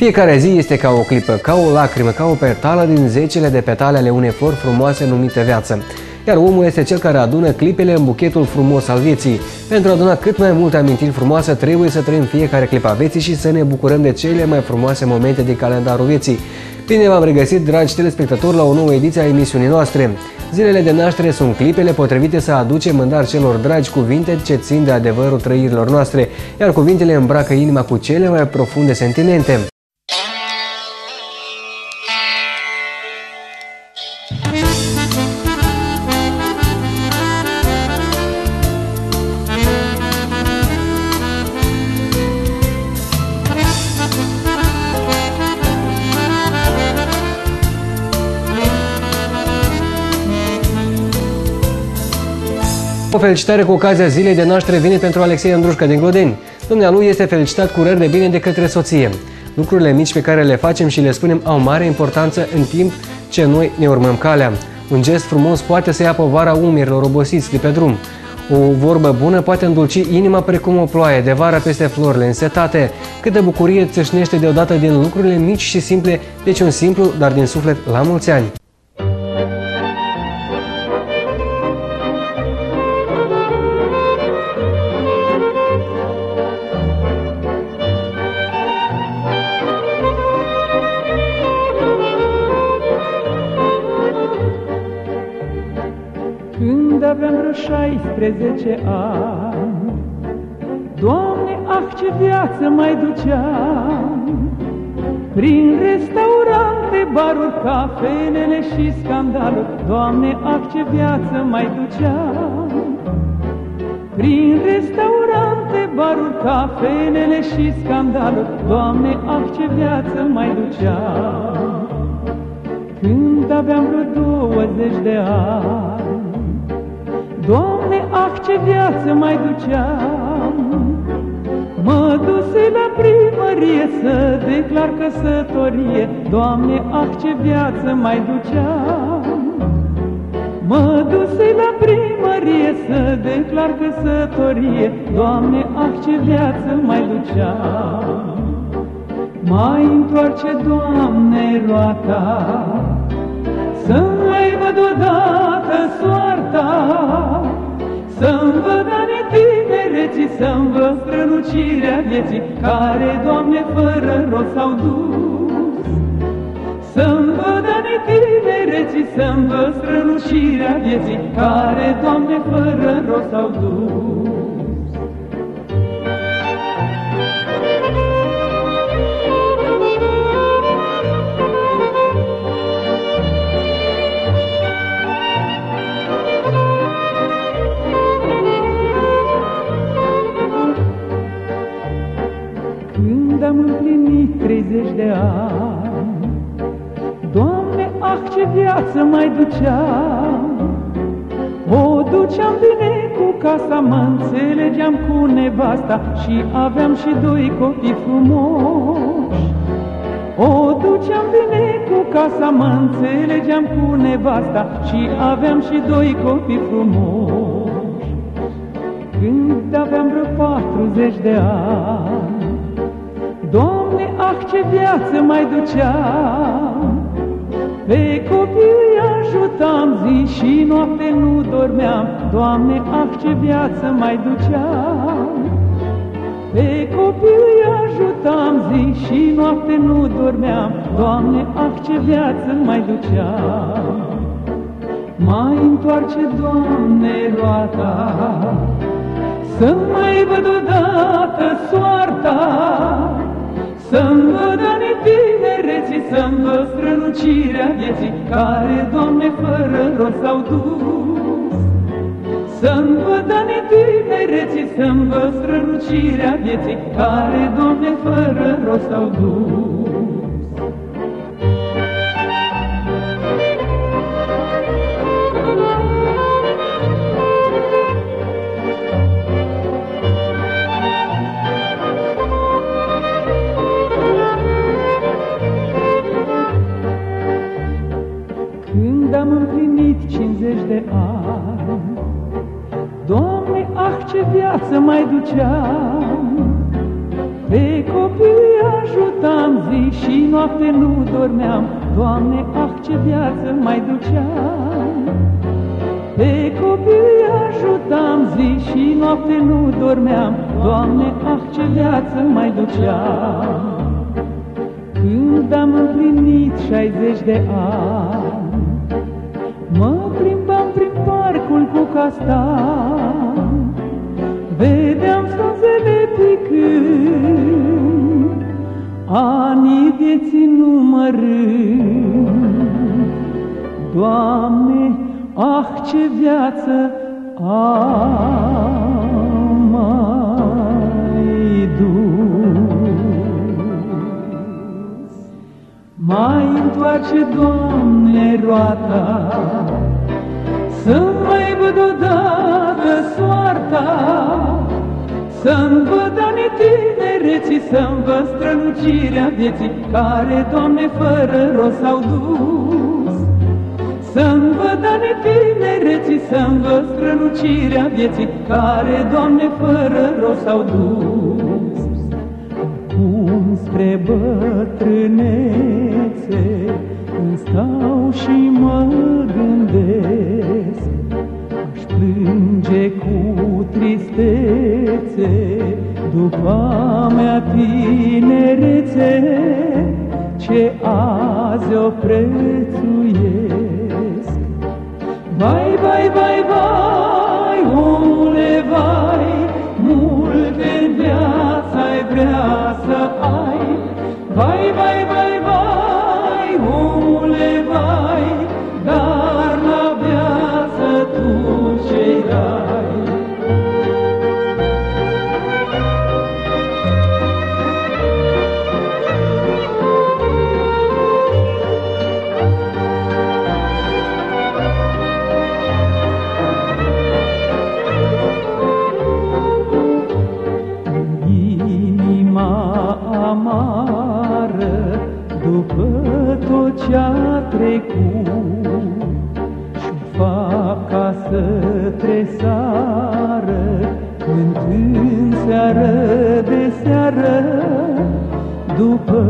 Fiecare zi este ca o clipă, ca o lacrimă, ca o petală din zecile de petale ale unei flori frumoase numite viață. Iar omul este cel care adună clipele în buchetul frumos al vieții. Pentru a aduna cât mai multe amintiri frumoase, trebuie să trăim fiecare clipă a vieții și să ne bucurăm de cele mai frumoase momente din calendarul vieții. Bine v-am regăsit, dragi telespectatori, la o nouă ediție a emisiunii noastre. Zilele de naștere sunt clipele potrivite să aducem în dar celor dragi cuvinte ce țin de adevărul trăirilor noastre, iar cuvintele îmbracă inima cu cele mai profunde sentimente. O felicitare cu ocazia zilei de naștere vine pentru Alexei Andrușca din Glodeni. Dumnealui este felicitat cu rări de bine de către soție. Lucrurile mici pe care le facem și le spunem au mare importanță în timp ce noi ne urmăm calea. Un gest frumos poate să ia povara umerilor obosiți de pe drum. O vorbă bună poate îndulci inima precum o ploaie de vară peste florile însetate. Câtă bucurie țâșnește deodată din lucrurile mici și simple, deci un simplu, dar din suflet la mulți ani. 16 ani. Doamne, ah, ce viață mai duceam! Prin restaurante, baruri, cafenele și scandaluri, Doamne, ah, ce viață mai duceam! Prin restaurante, baruri, cafenele și scandaluri, Doamne, ah, ce viață mai duceam! Când aveam vreo 20 de ani, Doamne, ah, ce viață mai duceam! Mă duse la primărie să declar căsătorie, Doamne, ah, ce viață mai duceam! Mă duse la primărie să declar căsătorie, Doamne, ah, ce viață mai duceam! Mai întoarce, Doamne, roata, să mai văd odată soarta, Să-mi văd anii tinereții, Să-mi văd strălucirea vieții, Care, Doamne, fără rost s-au dus. Să-mi văd anii tinereții, Să-mi văd strălucirea vieții, Care, Doamne, fără rost s-au dus. Cu casa, mă înțelegeam cu nevasta și aveam și doi copii frumoși. O duceam bine cu casa, mă înțelegeam cu nevasta și aveam și doi copii frumoși. Când aveam vreo 40 de ani, Doamne, ah, ce viață mai duceam! Pe copii îi ajutam zi și noapte nu dormeam, Doamne, ah, ce viață mai duceam! Pe copii îi ajutam zi și noapte nu dormeam, Doamne, ah, ce viață mai duceam! Mai întoarce, Doamne, roata, Să mai văd odată soarta, să-mi văd anii tinereții, Să-mi văd strălucirea vieții, Care, Doamne, fără rost s-au dus. Să-mi văd anii tinereții, Să-mi văd strălucirea vieții, Care, Doamne, fără rost s-au dus. Mai duceam, pe copii ajutam zi și noapte nu dormeam, Doamne, ah, ce viață mai duceam. Pe copii ajutam zi și noapte nu dormeam, Doamne, ah, ce viață mai duceam. Când am împlinit 60 de ani, mă plimbam prin parcul cu castan, vedeam frunzele picând, anii vieții numărând. Doamne, ah, ce viață am mai dus. Mai întoarce, Doamne, roata, să mai văd odată soarta, Să-mi văd anii tinereții, Să-mi văd strălucirea vieții, Care, Doamne, fără rost s-au dus. Să-mi văd anii tinereții, Să-mi văd strălucirea vieții, Care, Doamne, fără rost s-au dus. Cum spre bătrânețe, Când stau și mă După mea tinerețe Ce azi o prețuiesc să tresară cântând seară de seară după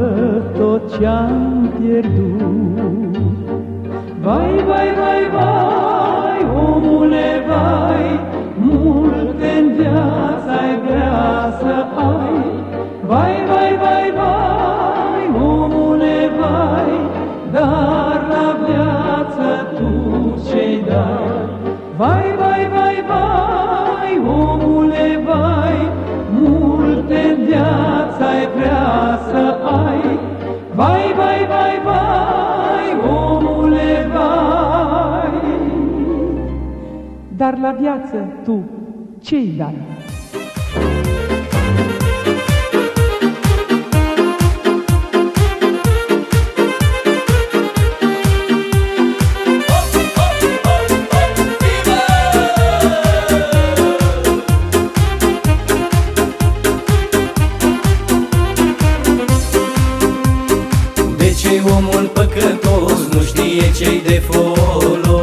tot ce-am pierdut. Vai, vai, vai, vai, omule, vai, multe în viață ai vrea să ai. Vai, vai, vai, omule, vai, multe în viață ai vrea să ai. Vai, vai, vai, vai, omule, vai, dar la viață tu ce-i dai? Ce omul păcătos nu știe ce-i de folos?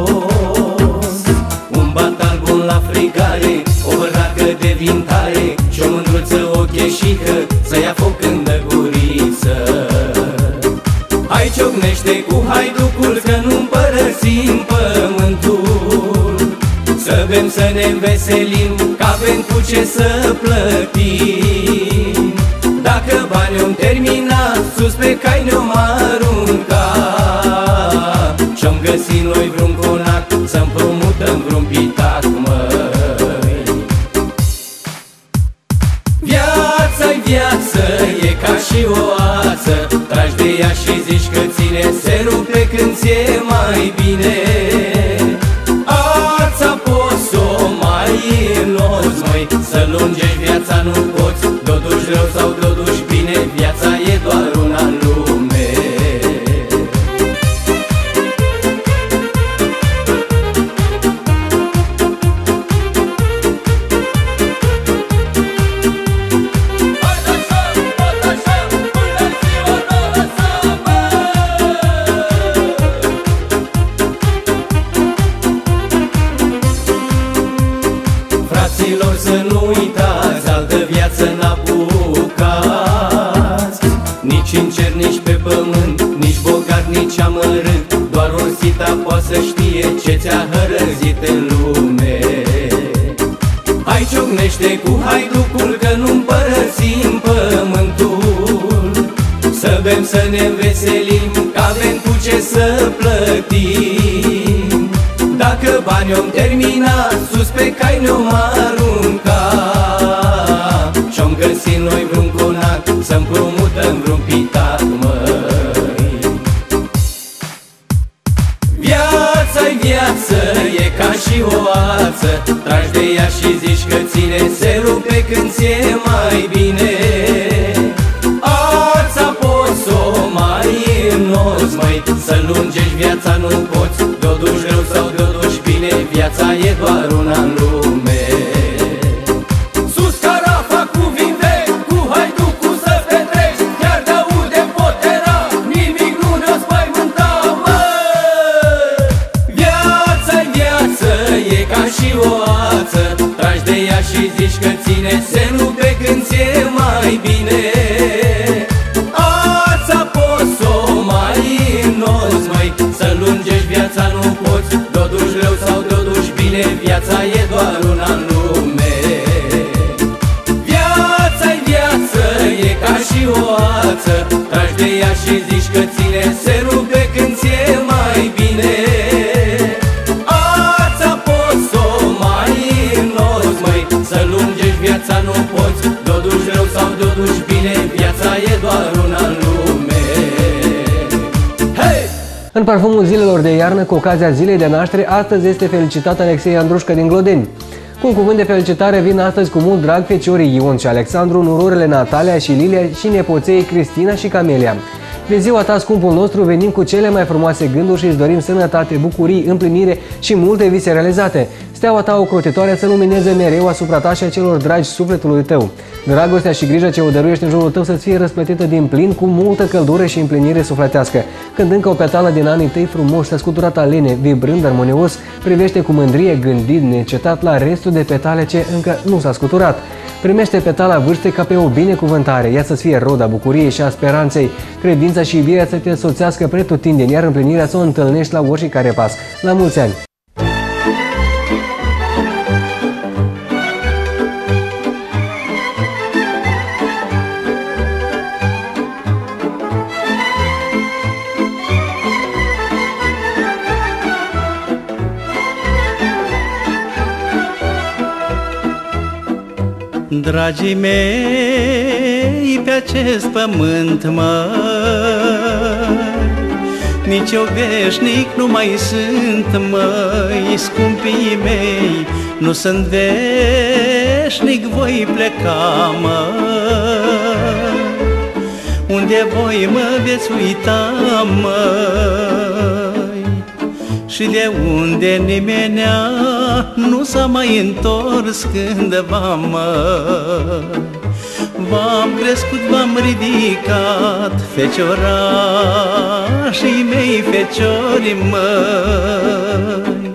Un batal bun la frigare, o bărnacă de vintare Și o mândruță o cheșică să ia foc în dăguriță. Hai ciocnește cu haiducul că nu părăsim pământul. Să bem să ne înveselim, că avem cu ce să plătim Dacă banii am terminat, sus pe cai ne-om arunca Și-am găsit noi vreun conac, să împrumutăm vreun pitac, măi. Viața-i viață, e ca și o ață Tragi de ea și zici că ține Se rupe când ți-e mai bine lungești viața nu poți. De-o duci rău sau de-o duci bine Viața e doar una în lume. Sus carafa cu vin vechi, cu haiducul să petreci Chiar de aude potera, nimic nu ne-o spăimânta, măi Viața-i viață, e ca și o ață. Tragi de ea și zici că ține Se parfumul zilelor de iarnă, cu ocazia zilei de naștere, astăzi este felicitată Alexei Andrușcă din Glodeni. Cu un cuvânt de felicitare vin astăzi cu mult drag feciorii Ion și Alexandru, nurorile Natalia și Lilia și nepoței Cristina și Camelia. De ziua ta, scumpul nostru, venim cu cele mai frumoase gânduri și îți dorim sănătate, bucurii, împlinire și multe vise realizate. Steaua ta ocrotitoare să lumineze mereu asupra ta și a celor dragi sufletului tău. Dragostea și grija ce o dăruiești în jurul tău să fie răsplătită din plin cu multă căldură și împlinire sufletească. Când încă o petală din anii tăi frumoși s-a scuturat alene, vibrând armonios, privește cu mândrie gândit necetat la restul de petale ce încă nu s-a scuturat. Primește petala vârstei ca pe o binecuvântare, ea să-ți fie roda bucuriei și a speranței, credința și iubirea să te însoțească pretutindeni, iar împlinirea să o întâlnești la oricare pas. La mulți ani! Dragii mei, pe acest pământ, mă Nici eu veșnic nu mai sunt, măi Scumpii mei, nu sunt veșnic, voi pleca, mă Unde voi mă veți uita, măi și de unde nimenea nu s-a mai întors cândva, mă. V-am crescut, v-am ridicat, feciorașii mei feciori, măi.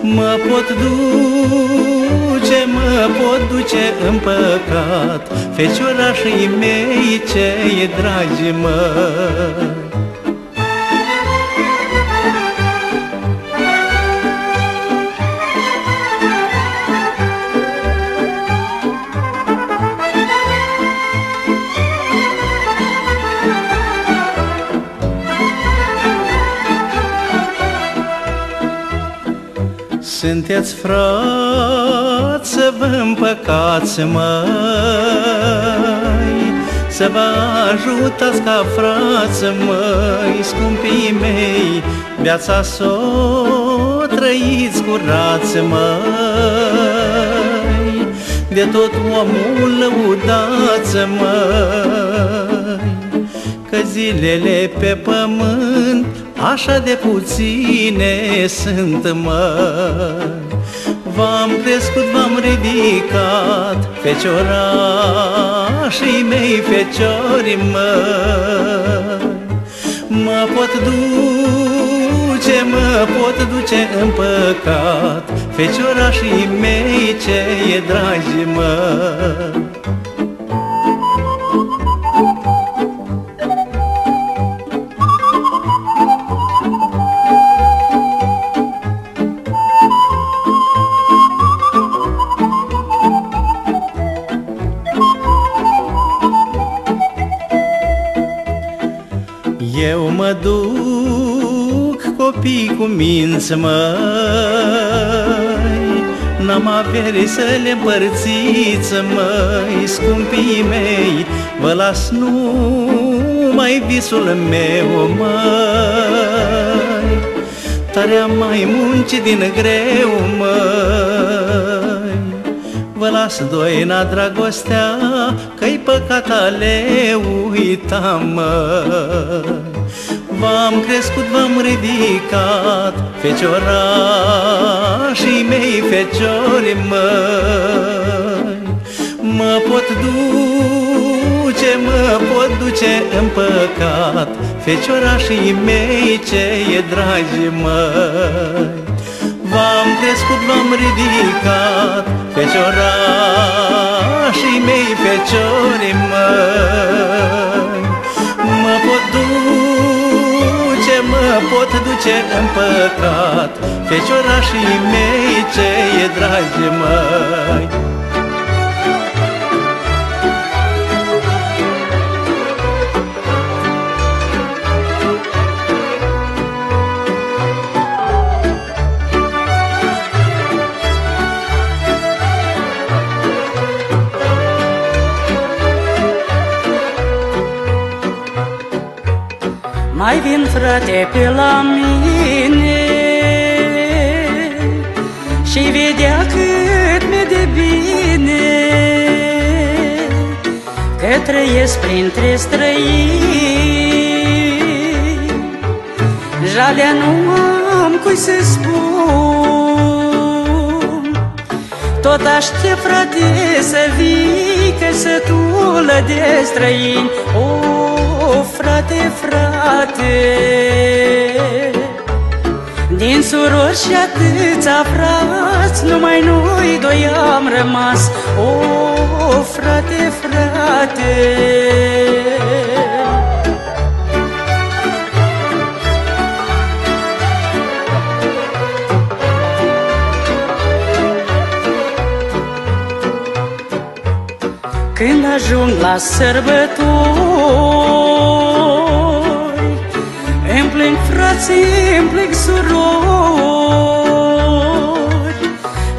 Mă pot duce, mă pot duce în păcat Feciorașii mei cei dragi, măi Sunteți frați să vă împăcați, măi. Să vă ajutați ca frați, măi Scumpii mei, viața să o trăiți curați, măi. De tot omul lăudați, măi. Că zilele pe pământ Așa de puține sunt, mă. V-am crescut, v-am ridicat Feciorașii mei feciori, mă. Mă pot duce, mă pot duce în păcat Feciorașii mei ce e dragi, mă mă duc copii cu mință, măi. N-am avere să le împărțiți, măi. Scumpii mei, vă las numai visul meu, măi. Tare am mai muncit din greu, măi. Vă las doina dragostea, Că-i păcat ale uitam, măi V-am crescut, v-am ridicat Feciorașii mei, feciori măi. Mă pot duce, mă pot duce în păcat Feciorașii mei, ce e dragi măi. V-am crescut, v-am ridicat Feciorașii mei, feciori măi pot duce în păcat Feciorașii mei, ce e dragi măi Mai vin frate pe la mine. Și vedea cât mi de bine. Că trăiesc printre străini. Jalea nu am cui să spun. Tot aștept frate să vii Că sătulă de străini O, frate, frate. Din surori și atâția frați Numai noi doi am rămas. O, frate, frate. Când ajung la sărbători frații, îmi plâng surori.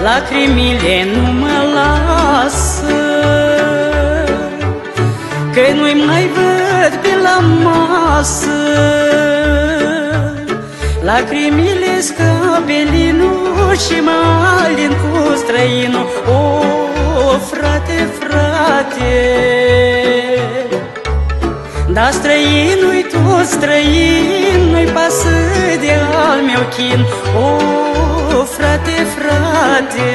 Lacrimile nu mă lasă Că nu-i mai văd pe la masă. Lacrimile scapelinul și mă alin cu străinul. O, frate, frate Dar străinul-i tot străin Nu-i pasă de al meu chin. O, frate, frate.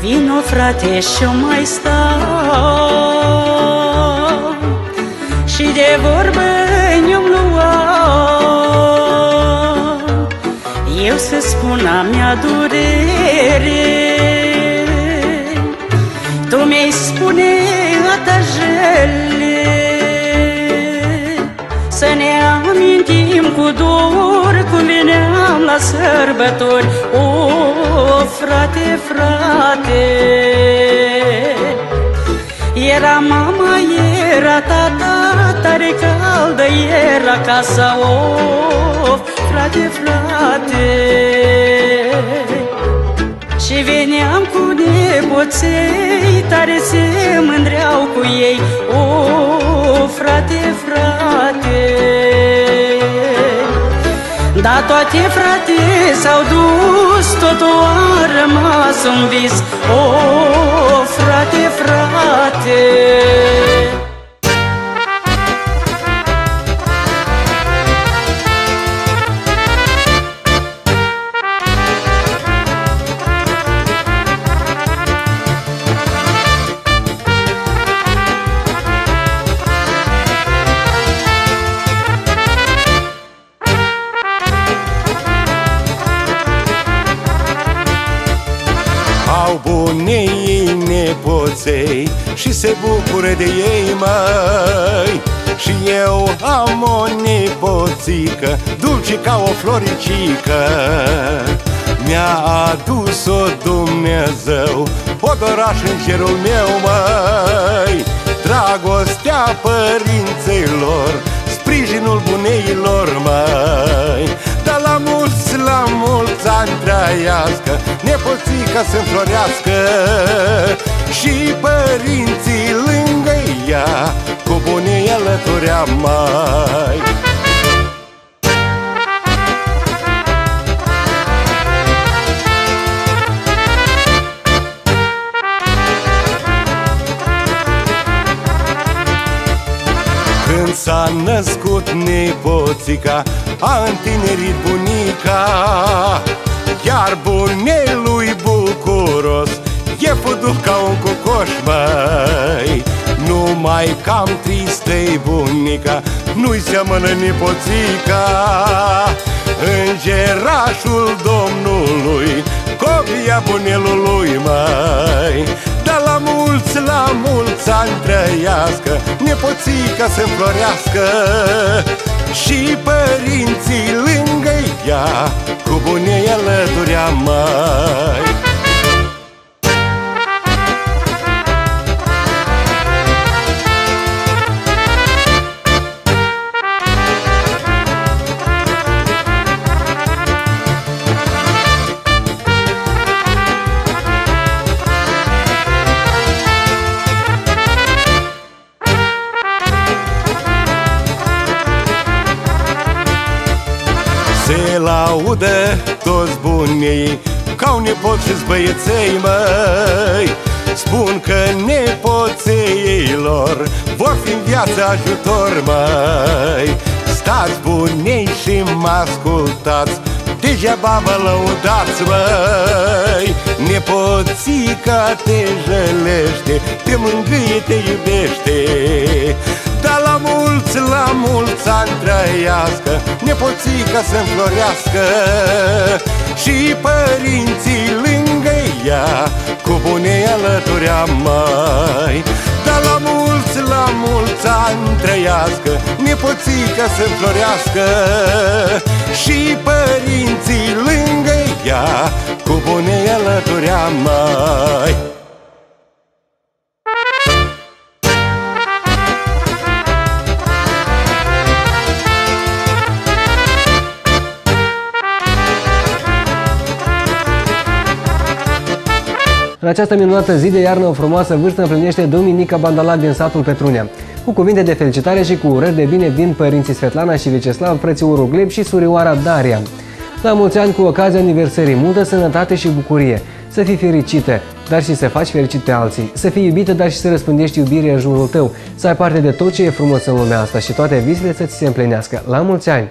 Vino frate și mai stau. Și de vorbă Eu să spun a mea durere. Tu mi-ai spune a ta jele Să ne amintim cu dor Cum veneam la sărbători. O, frate, frate Era mama, era tata Tare caldă era casa O, frate, frate. Și veneam cu nepoței Tare se mândreau cu ei. O, frate, frate. Dar toate frate s-au dus Totul a rămas un vis O, frate, frate se bucură de ei, mai Și eu am o nepoțică Dulce ca o floricică. Mi-a adus-o Dumnezeu Podoraș în cerul meu, măi. Dragostea părinților Sprijinul buneilor, măi. Dar la mulți, la mulți ani trăiască Nepoțica să înflorească Și părinții lângă ea Cu bunii alăturea mai. Când s-a născut nepoțica A întinerit bunica. Iar bunelui bucuros E fudul ca un cucoș, măi Numai cam tristă-i bunica Nu-i seamănă nepoțica Îngerașul Domnului Copia bunelului, măi. Dar la mulți, la mulți ani trăiască Nepoțica să înflorească Și părinții lângă ea Cu bunei alăturea mai laudă toți bunii Ca-au nepot și băieței, măi. Spun că nepoțeilor Vor fi în viață ajutor, măi. Stați bunei și mă ascultați Degeaba vă lăudați, măi. Nepoțica te jălește Te mângâie, te iubește. Dar la mulți, la mulți ani trăiască Nepoțica să înflorească. Și părinții lângă ea Cu bune alăturea mai. Dar la mulți, la mulți ani trăiască Nepoțica să înflorească. Și părinții lângă ea Cu bune alăturea mai această minunată zi de iarnă, o frumoasă vârstă împlinește Dominica Bandalac din satul Petrunea. Cu cuvinte de felicitare și cu urări de bine vin părinții Svetlana și Veceslav, frățiorul Gleb și surioara Daria. La mulți ani cu ocazia aniversării, multă sănătate și bucurie. Să fii fericită, dar și să faci fericit pe alții. Să fii iubită, dar și să răspândești iubire în jurul tău. Să ai parte de tot ce e frumos în lumea asta și toate visele să ți se împlinească. La mulți ani!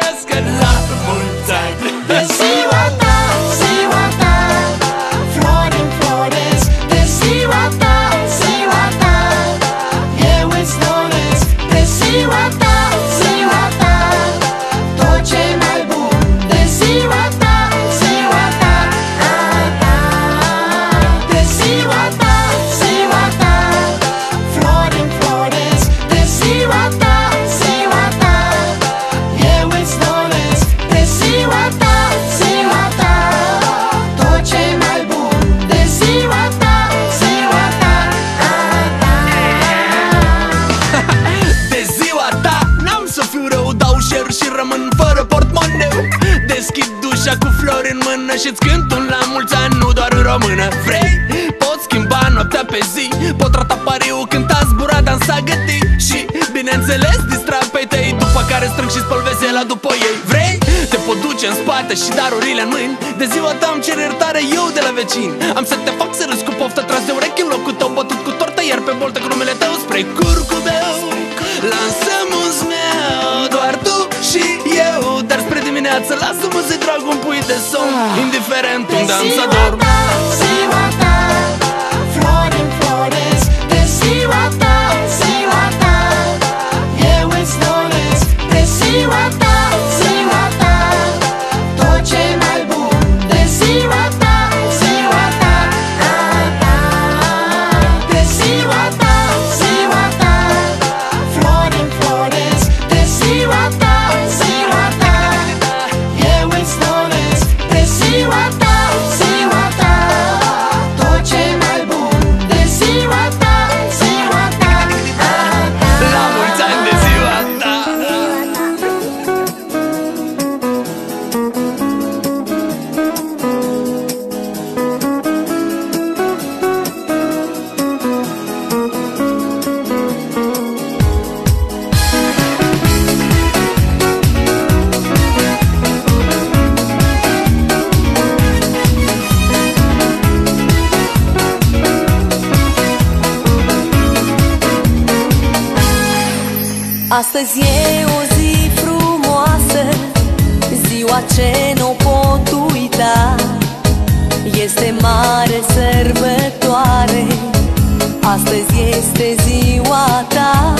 Mulți ani trăiască La strâng și spăl vesela după ei. Vrei? Te pot duce în spate și darurile în mâini. De ziua ta am cer iertare eu de la vecin. Am să te fac să râzi cu poftă tras de urechi în locul tău Bătut cu tortă iar pe boltă cu numele tău spre curcubeu Lansăm un meu, doar tu și eu. Dar spre dimineață lasă-mă să trag un pui de somn. Indiferent unde am să dorm Astăzi e o zi frumoasă Ziua ce nu pot uita. Este mare sărbătoare Astăzi este ziua ta.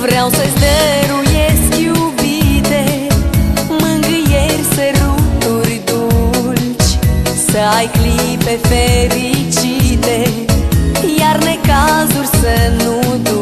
Vreau să-ți dăruiesc iubite Mângâieri, săruturi dulci. Să ai clipe fericite Iar necazuri să nu duci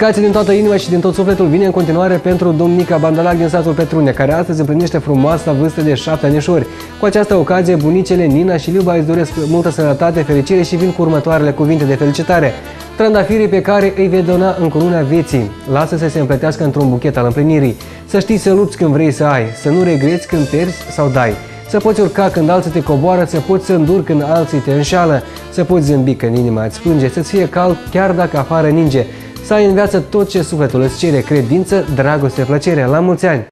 dedicație din toată inima și din tot sufletul vine în continuare pentru domnica Bandalac din satul Petrune, care astăzi împlinește frumoasa vârstă de 7 anișori. Cu această ocazie, bunicele Nina și Liuba îți doresc multă sănătate, fericire și vin cu următoarele cuvinte de felicitare. Trandafirii pe care îi vei dona în curuna vieții, lasă să se împletească într-un buchet al împlinirii. Să știi să lupți când vrei să ai, să nu regreți când pierzi sau dai. Să poți urca când alții te coboară, să poți să înduri când alții te înșală, să poți zâmbi când inima îți plânge, să-ți fie cald chiar dacă afară ninge, să ai în viață tot ce sufletul îți cere, credință, dragoste, plăcere. La mulți ani!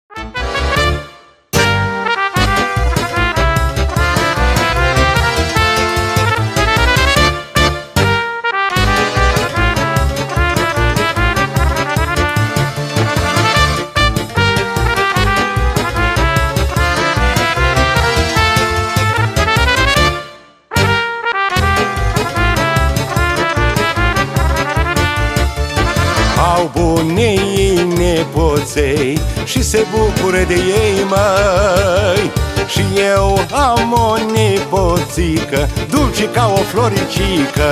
Se bucură de ei, măi. Și eu am o nepoțică, dulce ca o floricică.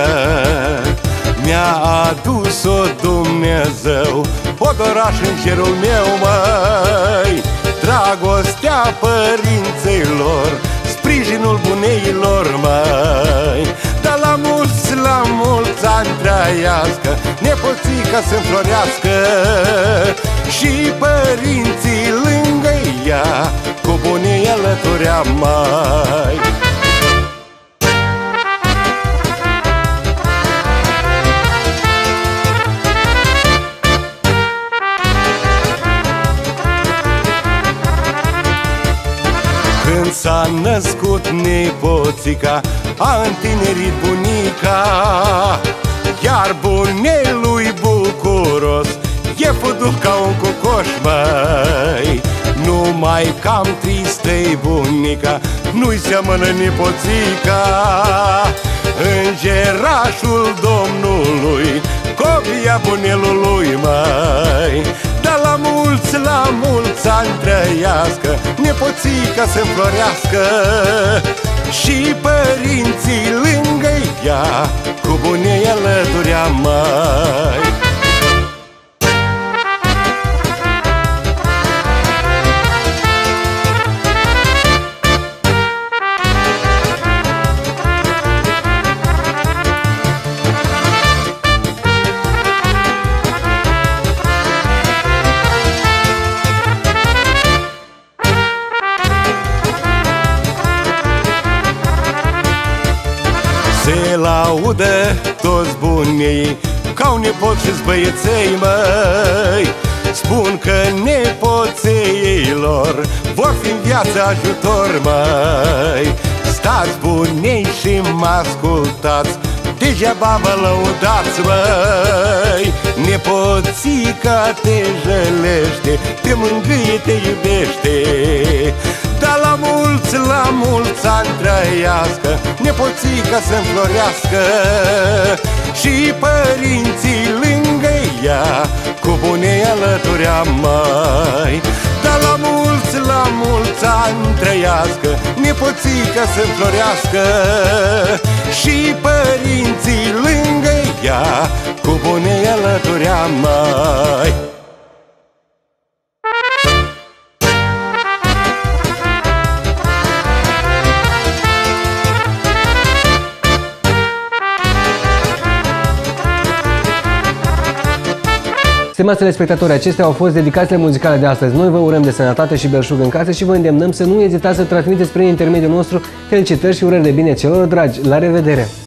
Mi-a adus-o Dumnezeu, odoraș în cerul meu, măi. Dragostea părinților, sprijinul buneilor, măi. Dar la mulți, la mulți ani trăiască Nepoțica să înflorească Și părinții lângă ea Cu bunii alăturea mai. Când s-a născut nepoțica A întinerit bunica Iar bunelui bucuros E făcut ca un cocoș, măi. Numai cam tristă-i bunica Nu-i seamănă nepoțica. Îngerașul Domnului Copia bunelului, măi. Dar la mulți, la mulți ani trăiască Nepoțica să înflorească Și părinții lângă ea Cu bunei alăturea mai toți bunii Ca-au nepot și băieței, măi. Spun că nepoțeilor Vor fi în viață ajutor, măi. Stați bunei și mă ascultați Degeaba vă lăudați, măi. Nepoțica te jălește Te mângâie, te iubește Dar la mulți, la mulți ani trăiască Nepoțica să înflorească Și părinții lângă ea Cu bunei alăturea mai. Dar la mulți, la mulți ani trăiască Nepoțica să înflorească Și părinții lângă ea Cu bunei alăturea mai Stimați telespectatori, acestea au fost dedicațiile muzicale de astăzi. Noi vă urăm de sănătate și belșug în casă și vă îndemnăm să nu ezitați să transmiteți prin intermediul nostru felicitări și urări de bine celor dragi. La revedere!